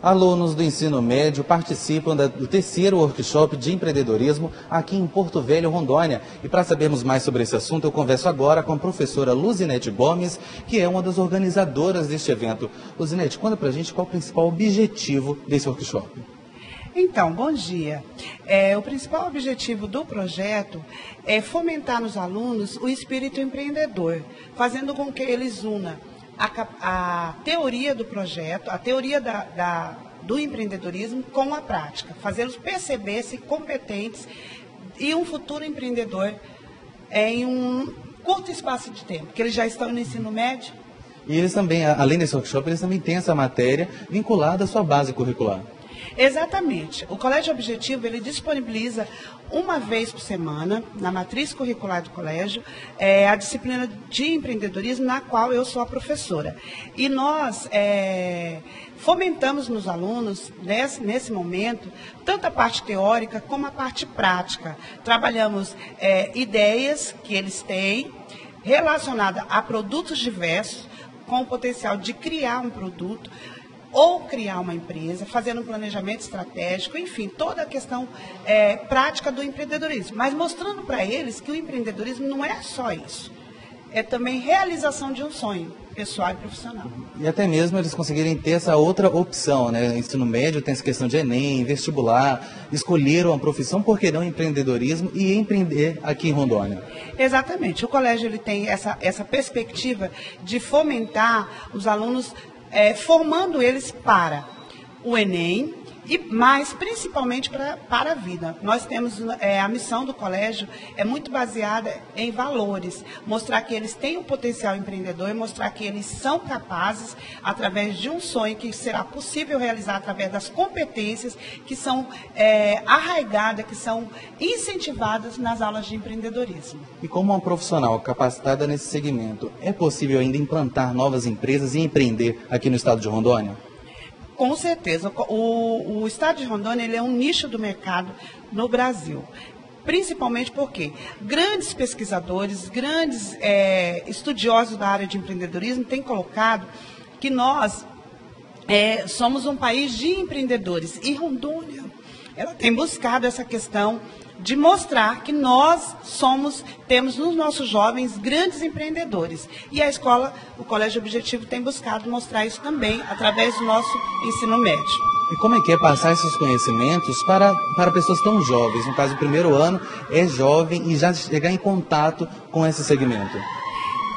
Alunos do ensino médio participam do terceiro workshop de empreendedorismo aqui em Porto Velho, Rondônia. E para sabermos mais sobre esse assunto, eu converso agora com a professora Luzinete Gomes, que é uma das organizadoras deste evento. Luzinete, conta para a gente qual o principal objetivo desse workshop. Então, bom dia. É, o principal objetivo do projeto é fomentar nos alunos o espírito empreendedor, fazendo com que eles unam a, a teoria do projeto, a teoria da, da, do empreendedorismo com a prática, fazê-los perceber-se competentes e um futuro empreendedor em um curto espaço de tempo, que eles já estão no ensino médio. E eles também, além desse workshop, eles também têm essa matéria vinculada à sua base curricular. Exatamente. O Colégio Objetivo ele disponibiliza uma vez por semana, na matriz curricular do colégio, é, a disciplina de empreendedorismo, na qual eu sou a professora. E nós é, fomentamos nos alunos, nesse, nesse momento, tanto a parte teórica como a parte prática. Trabalhamos é, ideias que eles têm relacionadas a produtos diversos, com o potencial de criar um produto ou criar uma empresa, fazendo um planejamento estratégico, enfim, toda a questão é, prática do empreendedorismo. Mas mostrando para eles que o empreendedorismo não é só isso. É também realização de um sonho pessoal e profissional. E até mesmo eles conseguirem ter essa outra opção, né? Ensino médio tem essa questão de Enem, vestibular, escolheram a profissão, por que não empreendedorismo e empreender aqui em Rondônia? Exatamente. O colégio ele tem essa, essa perspectiva de fomentar os alunos é, formando eles para o Enem e mais principalmente pra, para a vida. Nós temos é, a missão do colégio é muito baseada em valores, mostrar que eles têm um potencial empreendedor e mostrar que eles são capazes através de um sonho que será possível realizar através das competências que são é, arraigadas, que são incentivadas nas aulas de empreendedorismo. E como uma profissional capacitada nesse segmento, é possível ainda implantar novas empresas e empreender aqui no estado de Rondônia? Com certeza. O, o estado de Rondônia ele é um nicho do mercado no Brasil principalmente porque grandes pesquisadores, grandes é, estudiosos da área de empreendedorismo têm colocado que nós é, somos um país de empreendedores e Rondônia ela tem buscado essa questão de mostrar que nós somos, temos nos nossos jovens grandes empreendedores. E a escola, o Colégio Objetivo tem buscado mostrar isso também através do nosso ensino médio. E como é que é passar esses conhecimentos para, para pessoas tão jovens? No caso, o primeiro ano é jovem e já chegar em contato com esse segmento.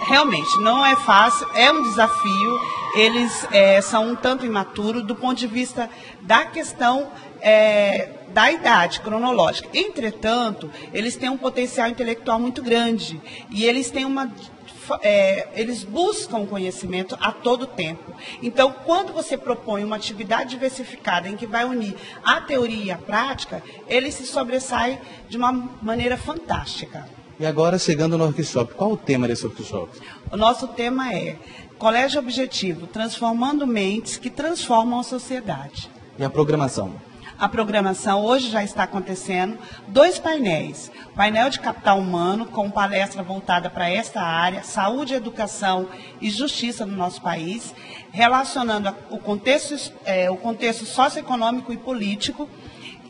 Realmente, não é fácil, é um desafio. Eles é, são um tanto imaturos do ponto de vista da questão é, da idade cronológica. Entretanto, eles têm um potencial intelectual muito grande e eles têm uma é, eles buscam conhecimento a todo tempo. Então, quando você propõe uma atividade diversificada em que vai unir a teoria e a prática, ele se sobressai de uma maneira fantástica. E agora, chegando no workshop, qual o tema desse workshop? O nosso tema é Colégio Objetivo, transformando mentes que transformam a sociedade. E a programação? A programação hoje já está acontecendo. Dois painéis. Painel de capital humano, com palestra voltada para esta área, saúde, educação e justiça no nosso país, relacionando o contexto, é, o contexto socioeconômico e político.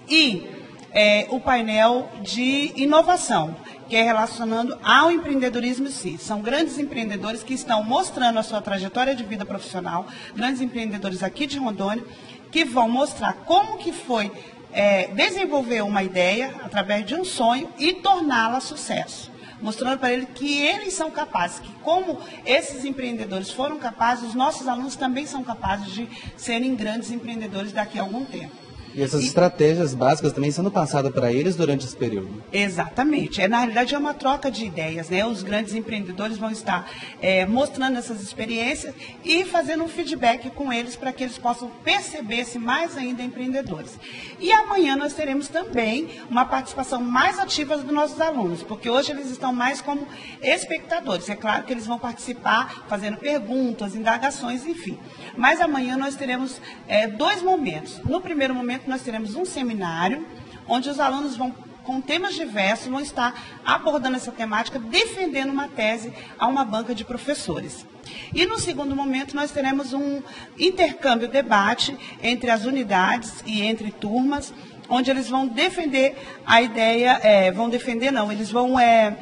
E é, o painel de inovação, que é relacionando ao empreendedorismo em si. São grandes empreendedores que estão mostrando a sua trajetória de vida profissional, grandes empreendedores aqui de Rondônia, que vão mostrar como que foi é, desenvolver uma ideia através de um sonho e torná-la sucesso. Mostrando para ele que eles são capazes, que como esses empreendedores foram capazes, os nossos alunos também são capazes de serem grandes empreendedores daqui a algum tempo. E essas e... estratégias básicas também sendo passadas para eles durante esse período. Exatamente. É, na realidade, é uma troca de ideias. Né? Os grandes empreendedores vão estar é, mostrando essas experiências e fazendo um feedback com eles para que eles possam perceber-se mais ainda empreendedores. E amanhã nós teremos também uma participação mais ativa dos nossos alunos, porque hoje eles estão mais como espectadores. É claro que eles vão participar fazendo perguntas, indagações, enfim. Mas amanhã nós teremos é, dois momentos. No primeiro momento, nós teremos um seminário onde os alunos vão com temas diversos, vão estar abordando essa temática, defendendo uma tese a uma banca de professores. E no segundo momento, nós teremos um intercâmbio, debate entre as unidades e entre turmas, onde eles vão defender a ideia, é, vão defender não, eles vão é,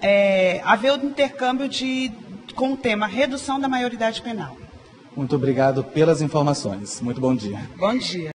é, haver o um intercâmbio de, com o tema redução da maioridade penal. Muito obrigado pelas informações. Muito bom dia. Bom dia.